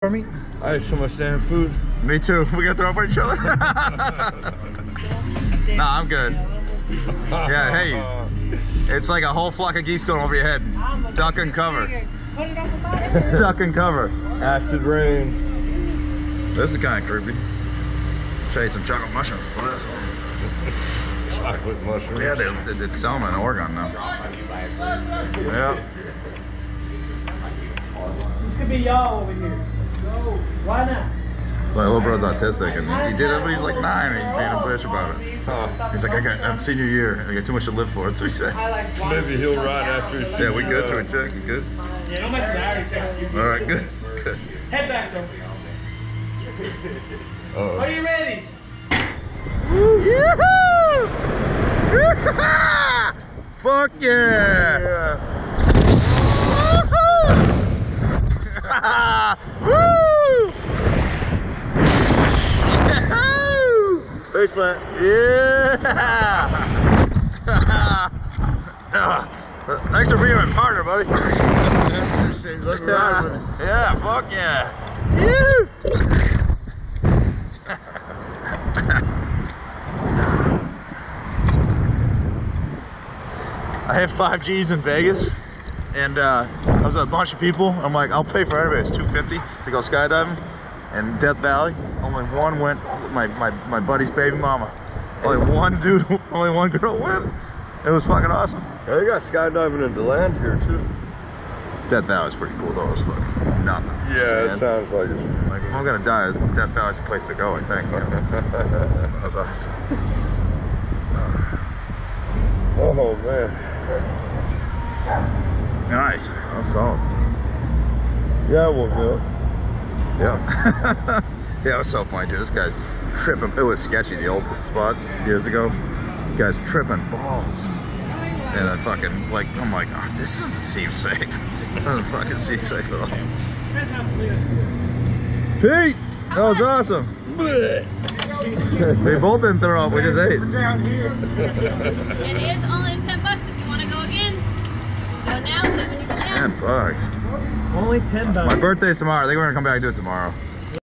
for me? I ate so much damn food. Me too. We gonna throw up on each other? nah, I'm good. Yeah, hey. It's like a whole flock of geese going over your head. Duck and cover. Duck and cover. Acid rain. This is kind of creepy. Show you some chocolate mushrooms for this. Chocolate mushrooms. Yeah, they, they, they sell them in Oregon now. Yeah. This could be y'all over here. No, why not? My little brother's autistic, and he did it, but he's like nine, and he's being a bitch about it. Huh. He's like, I got, I'm senior year, I got too much to live for. That's what he said. Maybe he'll ride after he sees Yeah, we good, uh, Joey Check. You good? Yeah, don't mess with that. I already checked you. All right, good. Good. Head back though. Uh-oh. Are you ready? Yoo-hoo! Fuck yeah! Yeah. Face plant. Yeah! Thanks for being my partner, buddy. Let me ride with him. Yeah, fuck yeah. I have five G's in Vegas, and uh, I was with a bunch of people. I'm like, I'll pay for everybody. It's 250 to go skydiving, and Death Valley. Only one went. My my my buddy's baby mama. Only one dude. Only one girl went. It was fucking awesome. Yeah, they got skydiving in DeLand here too. Death Valley's pretty cool though. It's like nothing. Yeah, it sounds like it's. Like, if I'm gonna die, Death Valley's the place to go. I think. that was awesome. Oh man. Nice. That's solid. Yeah, we'll go. Yeah. yeah, it was so funny, dude. This guy's tripping. It was sketchy, the old spot years ago. Guy's tripping balls. And then fucking, like, I'm like, oh, this doesn't seem safe. This doesn't fucking seem safe at all. Pete! That was awesome. We both didn't throw up, we just ate. It is only 10 bucks if you want to go again. Go now, leave when you can. 10 bucks. Only 10 bucks. My birthday's tomorrow. I think we're gonna come back and do it tomorrow.